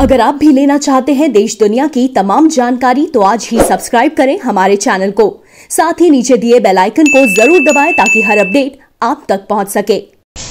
अगर आप भी लेना चाहते हैं देश दुनिया की तमाम जानकारी तो आज ही सब्सक्राइब करें हमारे चैनल को। साथ ही नीचे दिए बेल आइकन को ज़रूर दबाएँ ताकि हर अपडेट आप तक पहुँच सके।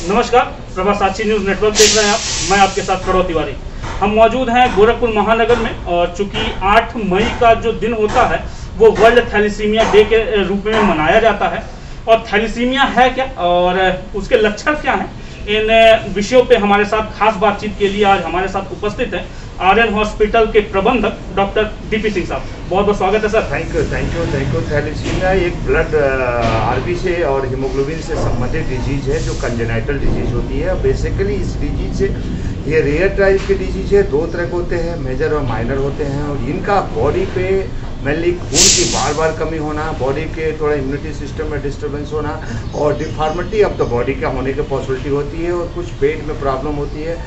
नमस्कार, प्रभा साक्षी न्यूज़ नेटवर्क देख रहे हैं आप। मैं आपके साथ करो तिवारी हम मौजूद हैं गोरखपुर महानगर में, और चूँकि 8 मई का जो दिन होता है, वो वर्ल्ड थैलीसीमिया डे के रूप में मनाया जाता है। और थैलीसीमिया है क्या, और उसके लक्षण क्या हैं? इन विषयों पे हमारे साथ खास बातचीत के लिए आज हमारे साथ उपस्थित हैं। आर्यन हॉस्पिटल के प्रबंधक डॉक्टर डीपी सिंह साहब। बहुत बहुत स्वागत है sir. Thank you thank you thank you thalassemia एक ब्लड आरबी से और हीमोग्लोबिन से संबंधित डिज़ीज़ है, जो कंजेनाइटल डिज़ीज़ होती है। बेसिकली इस डिज़ीज़ से, ये रेयर टाइप के डिज़ीज़ है। दो तरह के होते हैं मेजर और माइनर होते हैं। और इनका बॉडी पे मेनली खून की बार बार कमी होना बॉडी के थोड़ा इम्यूनिटी सिस्टम में डिस्टर्बेंस होना और डिफॉर्मिटी ऑफ़ द बॉडी का होने की पॉसिबिलिटी होती है और कुछ पेट में प्रॉब्लम होती है।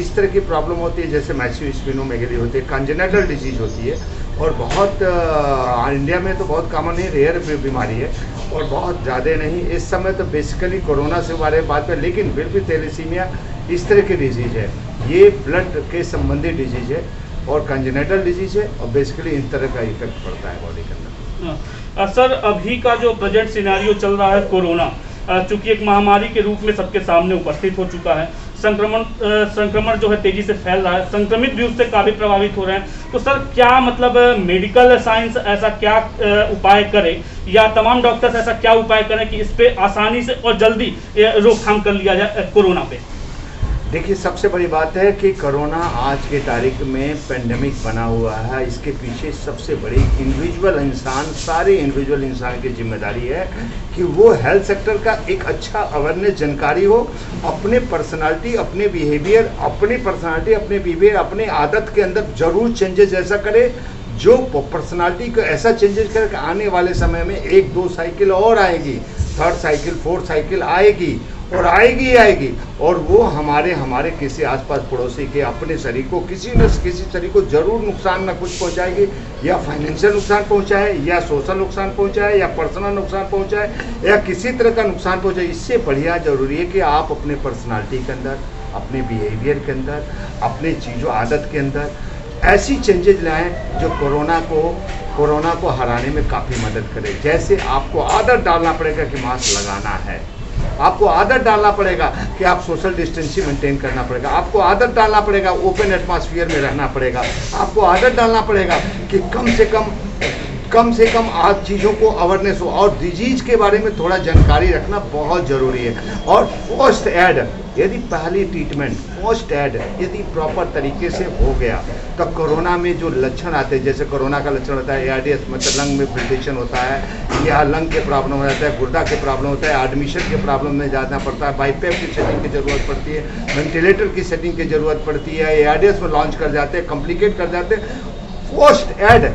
इस तरह की प्रॉब्लम होती है जैसे मैसिव स्पिनोमेगली होती है कंजेनेटल डिज़ीज़ होती है और बहुत आ, इंडिया में तो बहुत कॉमन है रेयर बीमारी है और बहुत ज़्यादा नहीं। इस समय तो बेसिकली कोरोना से बारे में बात करें लेकिन बिल्कुल तेलीसीमिया इस तरह की डिज़ीज़ है। ये ब्लड के संबंधी डिज़ीज़ है। और कंजेनेटल डिज़ीज़ है, और बेसिकली इन तरह का इफ़ेक्ट पड़ता है बॉडी के अंदर। हाँ। सर, अभी का जो प्रेजेंट सिनारियो चल रहा है कोरोना चूँकि एक महामारी के रूप में सबके सामने उपस्थित हो चुका है, संक्रमण संक्रमण जो है तेज़ी से फैल रहा है, संक्रमित भी उससे काफ़ी प्रभावित हो रहे हैं। तो सर, क्या मतलब मेडिकल साइंस ऐसा क्या उपाय करे, या तमाम डॉक्टर्स ऐसा क्या उपाय करें कि इस पे आसानी से और जल्दी रोकथाम कर लिया जाए कोरोना पे? देखिए, सबसे बड़ी बात है कि कोरोना आज के तारीख में पेंडेमिक बना हुआ है। इसके पीछे सबसे बड़ी इंडिविजुअल इंसान, सारे इंडिविजुअल इंसान की ज़िम्मेदारी है कि वो हेल्थ सेक्टर का एक अच्छा अवेयरनेस जानकारी हो, अपने पर्सनालिटी अपने बिहेवियर अपनी पर्सनालिटी अपने बिहेवियर अपने आदत के अंदर ज़रूर चेंजेस ऐसा करे, जो पर्सनालिटी को ऐसा चेंजेस करे आने वाले समय में एक दो साइकिल और आएगी थर्ड साइकिल फोर्थ साइकिल आएगी। और आएगी ही आएगी। और वो हमारे हमारे किसी आसपास पड़ोसी के अपने शरीर को किसी न, किसी शरीर को ज़रूर नुकसान ना कुछ पहुंचाएगी, या फाइनेंशियल नुकसान पहुँचाए, या सोशल नुकसान पहुँचाए, या पर्सनल नुकसान पहुँचाए, या किसी तरह का नुकसान पहुँचाए। इससे बढ़िया ज़रूरी है कि आप अपने पर्सनालिटी के अंदर, अपने बिहेवियर के अंदर, अपने चीज़ों, आदत के अंदर ऐसी चेंजेज लाएँ जो कोरोना को कोरोना को हराने में काफ़ी मदद करे। जैसे आपको आदत डालना पड़ेगा कि मास्क लगाना है। आपको आदत डालना पड़ेगा कि आप सोशल डिस्टेंसिंग मेंटेन करना पड़ेगा। आपको आदत डालना पड़ेगा ओपन एटमोसफियर में रहना पड़ेगा। आपको आदत डालना पड़ेगा कि कम से कम कम से कम आज चीज़ों को अवेयरनेस हो। और डिज़ीज़ के बारे में थोड़ा जानकारी रखना बहुत ज़रूरी है। और पोस्ट एड यदि पहली ट्रीटमेंट पोस्ट एड यदि प्रॉपर तरीके से हो गया तो कोरोना में जो लक्षण आते हैं, जैसे कोरोना का लक्षण होता है एआरडीएस मतलब लंग में फिल्ट्रेशन होता है, या लंग के प्रॉब्लम हो जाता है, गुर्दा के प्रॉब्लम होता है एडमिशन के प्रॉब्लम में जाना पड़ता है बाईपेप की सेटिंग की ज़रूरत पड़ती है वेंटिलेटर की सेटिंग की ज़रूरत पड़ती है एआरडीएस में लॉन्च कर जाते हैं कम्प्लीकेट कर जाते हैं। पोस्ट एड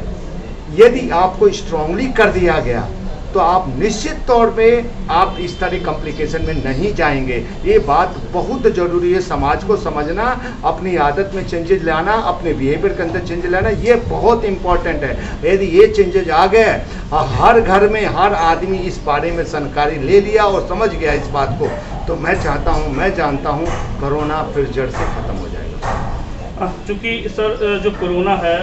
यदि आपको स्ट्रांगली कर दिया गया तो आप निश्चित तौर पे आप इस तरह कॉम्प्लिकेशन में नहीं जाएँगे। ये बात बहुत ज़रूरी है, समाज को समझना, अपनी आदत में चेंजेज लाना, अपने बिहेवियर के अंदर चेंजेज लाना, ये बहुत इंपॉर्टेंट है। यदि ये चेंजेज आ गए, हर घर में हर आदमी इस बारे में जानकारी ले लिया और समझ गया इस बात को तो मैं चाहता हूँ, मैं जानता हूँ, कोरोना फिर जड़ से ख़त्म चूँकि सर जो कोरोना है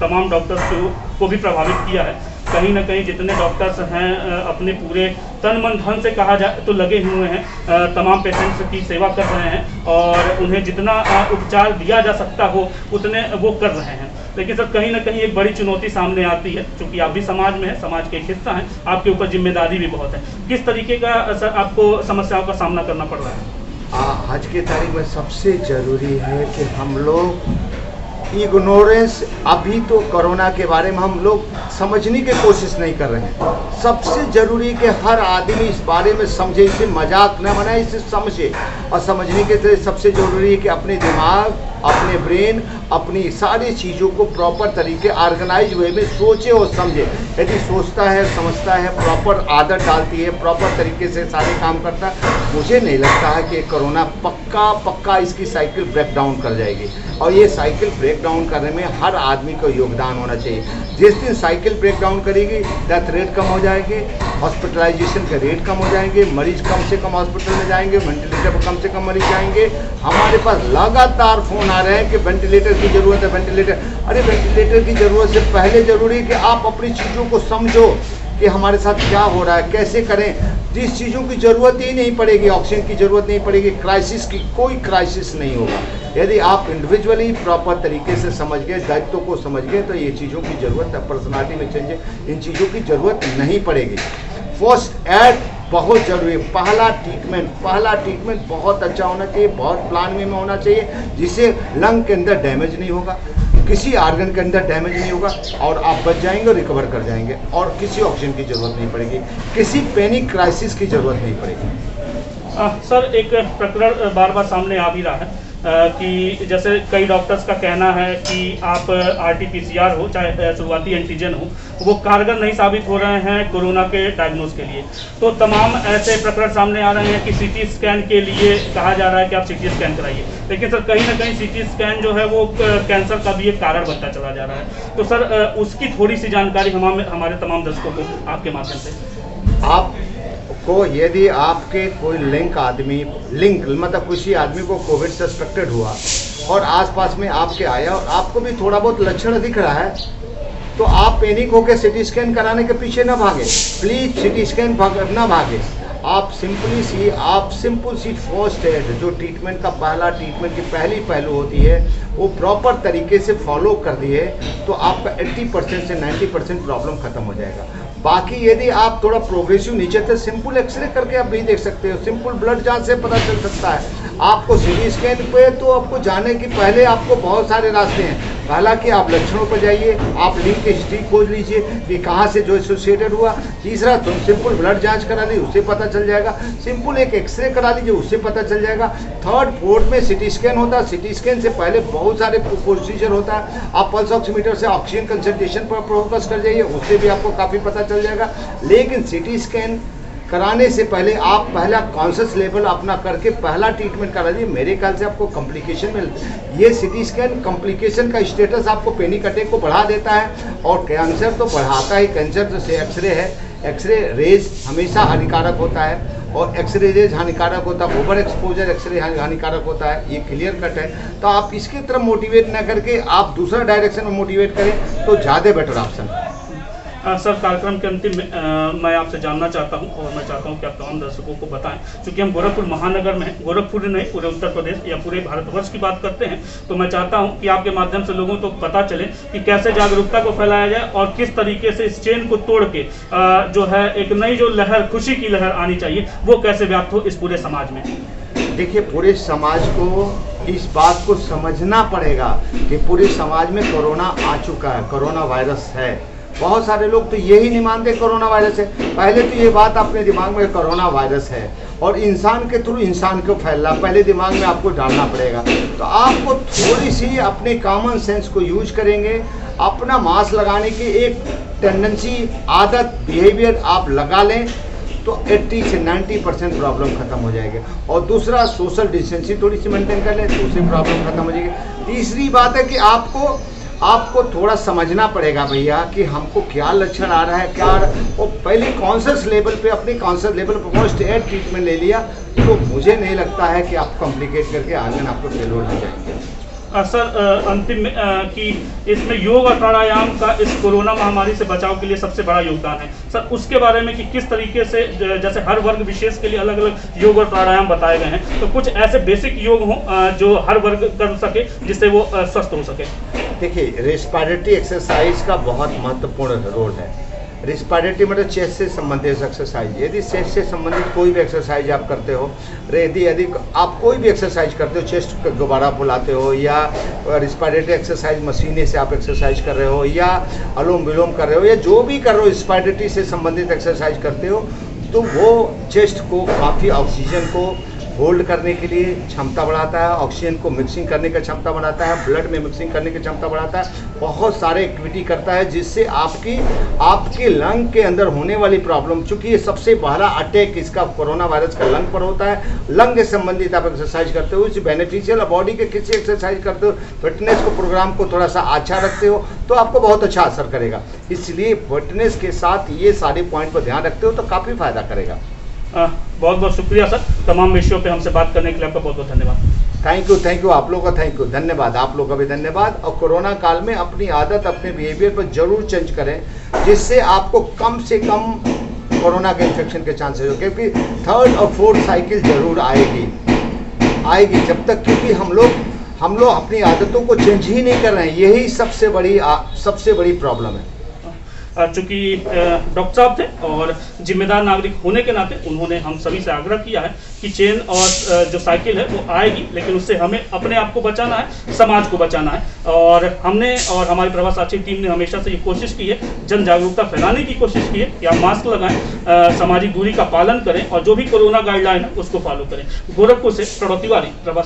तमाम डॉक्टर्स को भी प्रभावित किया है। कहीं ना कहीं जितने डॉक्टर्स हैं अपने पूरे तन मन धन से कहा जाए तो लगे हुए हैं। तमाम पेशेंट्स की सेवा कर रहे हैं और उन्हें जितना उपचार दिया जा सकता हो, उतने वो कर रहे हैं। लेकिन सर, कहीं ना कहीं एक बड़ी चुनौती सामने आती है क्योंकि आप भी समाज में है, समाज के एक हिस्सा हैं, आपके ऊपर ज़िम्मेदारी भी बहुत है। किस तरीके का सर, आपको समस्याओं का सामना करना पड़ रहा है? आज के तारीख में सबसे ज़रूरी है कि हम लोग इग्नोरेंस अभी तो कोरोना के बारे में हम लोग समझने की कोशिश नहीं कर रहे हैं। सबसे ज़रूरी कि हर आदमी इस बारे में समझे, इसे मज़ाक न बनाए, इसे समझे। और समझने के लिए सबसे ज़रूरी है कि अपने दिमाग अपने ब्रेन, अपनी सारी चीज़ों को प्रॉपर तरीके ऑर्गेनाइज वे में सोचे और समझे। यदि सोचता है, समझता है प्रॉपर आदत डालती है प्रॉपर तरीके से सारे काम करता है, मुझे नहीं लगता है कि कोरोना पक्का पक्का इसकी साइकिल ब्रेक डाउन कर जाएगी। और ये साइकिल ब्रेक डाउन करने में हर आदमी को योगदान होना चाहिए। जिस दिन साइकिल ब्रेक डाउन करेगी डेथ रेट कम हो जाएगी हॉस्पिटलाइजेशन के रेट कम हो जाएँगे, मरीज़ कम से कम हॉस्पिटल में जाएँगे वेंटिलेटर पर कम से कम मरीज़ जाएँगे। हमारे पास लगातार फ़ोन आ रहे हैं कि वेंटिलेटर की ज़रूरत है वेंटिलेटर अरे वेंटिलेटर की ज़रूरत से पहले ज़रूरी है कि आप अपनी चीज़ों को समझो। कि हमारे साथ क्या हो रहा है, कैसे करें। जिस चीज़ों की ज़रूरत ही नहीं पड़ेगी, ऑक्सीजन की ज़रूरत नहीं पड़ेगी क्राइसिस की कोई क्राइसिस नहीं होगा। यदि आप इंडिविजुअली प्रॉपर तरीके से समझ गए, दायित्व को समझ गए तो ये चीज़ों की ज़रूरत है पर्सनालिटी में चेंज इन चीज़ों की ज़रूरत नहीं पड़ेगी। फ़र्स्ट एड बहुत ज़रूरी पहला ट्रीटमेंट पहला ट्रीटमेंट बहुत अच्छा होना चाहिए, बहुत प्लान में होना चाहिए, जिससे लंग के अंदर डैमेज नहीं होगा। किसी आर्गन के अंदर डैमेज नहीं होगा और आप बच जाएँगे और रिकवर कर जाएँगे और किसी ऑक्सीजन की ज़रूरत नहीं पड़ेगी किसी पैनिक क्राइसिस की ज़रूरत नहीं पड़ेगी। आ, सर एक प्रकरण बार बार सामने आ भी रहा है। कि जैसे कई डॉक्टर्स का कहना है कि आप R T P C R हो, चाहे शुरुआती एंटीजन हो, वो कारगर नहीं साबित हो रहे हैं कोरोना के डायग्नोज के लिए। तो तमाम ऐसे प्रकरण सामने आ रहे हैं कि सीटी स्कैन के लिए कहा जा रहा है कि आप सीटी स्कैन कराइए। लेकिन सर, कहीं ना कहीं सीटी स्कैन जो है वो कैंसर का भी एक कारण बनता चला जा रहा है। तो सर उसकी थोड़ी सी जानकारी हम, हमारे तमाम दर्शकों को आपके माध्यम से। आप को यदि आपके कोई लिंक आदमी लिंक मतलब किसी आदमी को कोविड सस्पेक्टेड हुआ और आसपास में आपके आया और आपको भी थोड़ा बहुत लक्षण दिख रहा है तो आप पैनिक होकर सिटी स्कैन कराने के पीछे ना भागे। प्लीज़ सिटी स्कैन भाग, ना भागे। आप सिंपली सी आप सिंपल सी फ़र्स्ट एड जो ट्रीटमेंट का पहला ट्रीटमेंट की पहली पहलू होती है वो प्रॉपर तरीके से फॉलो कर दिए तो आपका 80 परसेंट से 90 परसेंट प्रॉब्लम खत्म हो जाएगा। बाकी यदि आप थोड़ा प्रोग्रेसिव नीचे थे सिंपल एक्सरे करके आप भी देख सकते हो। सिंपल ब्लड जाँच से पता चल सकता है। आपको सीटी स्कैन पे तो आपको जाने की पहले आपको बहुत सारे रास्ते हैं। हालाँकि आप लक्षणों पर जाइए, आप लिंक हिस्ट्री खोज लीजिए कि कहाँ से जो एसोसिएटेड हुआ। तीसरा, तुम सिंपल ब्लड जाँच करा लीजिए, उससे पता चल जाएगा। सिंपल एक एक्सरे करा लीजिए, उससे पता चल जाएगा। थर्ड फोर्थ में सिटी स्कैन होता है। सिटी स्कैन से पहले बहुत सारे प्रोसीजर होता है। आप पल्स ऑक्सीमीटर से ऑक्सीजन कंसनट्रेशन पर फोकस कर जाइए, उससे भी आपको काफ़ी पता चल जाएगा। लेकिन सिटी स्कैन कराने से पहले आप पहला कॉन्शियस लेवल अपना करके पहला ट्रीटमेंट करा लीजिए मेरे ख्याल से आपको कॉम्प्लिकेशन में ये सिटी स्कैन कॉम्प्लिकेशन का स्टेटस आपको पेनिक अटैक को बढ़ा देता है और कैंसर तो बढ़ाता ही। कैंसर जो से एक्सरे है। एक्सरे रेज हमेशा हानिकारक होता है और एक्सरे रेज हानिकारक होता है। ओवर एक्सपोजर एक्सरे हानिकारक होता है। ये क्लियर कट है। तो आप इसकी तरफ़ मोटिवेट ना करके आप दूसरा डायरेक्शन में मोटिवेट करें तो ज़्यादा बेटर ऑप्शन है सर, कार्यक्रम के अंतिम में मैं आपसे जानना चाहता हूँ और मैं चाहता हूँ कि आप तमाम दर्शकों को बताएँ। क्योंकि हम गोरखपुर महानगर में गोरखपुर नहीं, पूरे उत्तर प्रदेश या पूरे भारतवर्ष की बात करते हैं तो मैं चाहता हूँ कि आपके माध्यम से लोगों को तो पता चले कि कैसे जागरूकता को फैलाया जाए और किस तरीके से इस चेन को तोड़ के जो है, एक नई जो लहर, खुशी की लहर आनी चाहिए, वो कैसे व्याप्त हो इस पूरे समाज में? देखिए, पूरे समाज को, इस बात को समझना पड़ेगा कि पूरे समाज में कोरोना आ चुका है, कोरोना वायरस है। बहुत सारे लोग तो यही नहीं मानते कोरोना वायरस है। पहले तो ये बात अपने दिमाग में कोरोना वायरस है और इंसान के थ्रू इंसान को फैलना, पहले दिमाग में आपको डालना पड़ेगा। तो आपको थोड़ी सी अपने कॉमन सेंस को यूज़ करेंगे। अपना मास्क लगाने की एक टेंडेंसी आदत बिहेवियर आप लगा लें तो 80 से 90 परसेंट प्रॉब्लम खत्म हो जाएगी। और दूसरा सोशल डिस्टेंसिंग थोड़ी सी मेंटेन कर लें तो उससे प्रॉब्लम खत्म हो जाएगी। तीसरी बात है कि आपको आपको थोड़ा समझना पड़ेगा भैया कि हमको क्या लक्षण आ रहा है, क्या और पहले कॉन्सियस लेवल पे, अपने कॉन्सियस लेवल पर फ़र्स्ट एड ट्रीटमेंट ले लिया तो मुझे नहीं लगता है कि आप कॉम्प्लिकेट करके आगे आपको फेलोर हो जाएँगे। सर अंतिम कि इसमें योग और प्राणायाम का इस कोरोना महामारी से बचाव के लिए सबसे बड़ा योगदान है। सर, उसके बारे में कि किस तरीके से जैसे हर वर्ग विशेष के लिए अलग अलग योग और प्राणायाम बताए गए हैं तो कुछ ऐसे बेसिक योग हों जो हर वर्ग कर सके, जिससे वो स्वस्थ हो सके। देखिए रेस्पायरेटरी एक्सरसाइज का बहुत महत्वपूर्ण रोल है। रिस्पायरेटरी मतलब चेस्ट से संबंधित एक्सरसाइज यदि चेस्ट से संबंधित कोई भी एक्सरसाइज आप करते हो यदि यदि आप कोई भी एक्सरसाइज करते हो चेस्ट दोबारा फुलाते हो, या रिस्पायरेटरी एक्सरसाइज मशीने से आप एक्सरसाइज कर रहे हो, या अलोम विलोम कर रहे हो, या जो भी कर रहे हो रिस्पायरेटरी से संबंधित एक्सरसाइज करते हो तो वो चेस्ट को, काफ़ी ऑक्सीजन को होल्ड करने के लिए क्षमता बढ़ाता है, ऑक्सीजन को मिक्सिंग करने का क्षमता बढ़ाता है, ब्लड में मिक्सिंग करने की क्षमता बढ़ाता है, बहुत सारे एक्टिविटी करता है, जिससे आपकी, आपके लंग के अंदर होने वाली प्रॉब्लम चूँकि ये सबसे पहला अटैक इसका कोरोना वायरस का लंग पर होता है लंग से संबंधित आप एक्सरसाइज करते हो बेनिफिशियल बॉडी के किसी एक्सरसाइज करते हो फिटनेस को प्रोग्राम को थोड़ा सा अच्छा रखते हो तो आपको बहुत अच्छा असर करेगा। इसलिए फिटनेस के साथ ये सारे पॉइंट पर ध्यान रखते हो तो काफ़ी फ़ायदा करेगा। बहुत बहुत शुक्रिया सर। तमाम विषयों पे हमसे बात करने के लिए आपका बहुत बहुत धन्यवाद। थैंक यू थैंक यू आप लोगों का थैंक यू धन्यवाद, आप लोगों का भी धन्यवाद। और कोरोना काल में अपनी आदत, अपने बिहेवियर पर ज़रूर चेंज करें, जिससे आपको कम से कम कोरोना के इन्फेक्शन के चांसेस हो क्योंकि थर्ड और फोर्थ साइकिल ज़रूर आएगी। आएगी, जब तक क्योंकि हम लोग हम लोग अपनी आदतों को चेंज ही नहीं कर रहे हैं। यही सबसे बड़ी सबसे बड़ी प्रॉब्लम है। चूँकि डॉक्टर साहब थे और जिम्मेदार नागरिक होने के नाते उन्होंने हम सभी से आग्रह किया है कि चेन और जो साइकिल है वो आएगी, लेकिन उससे हमें अपने आप को बचाना है, समाज को बचाना है। और हमने और हमारी प्रभा साक्षी टीम ने हमेशा से ये कोशिश की है जन जागरूकता फैलाने की कोशिश की है कि आप मास्क लगाएँ सामाजिक दूरी का पालन करें और जो भी कोरोना गाइडलाइन है उसको फॉलो करें। गोरखपुर से प्रणव तिवारी प्रभा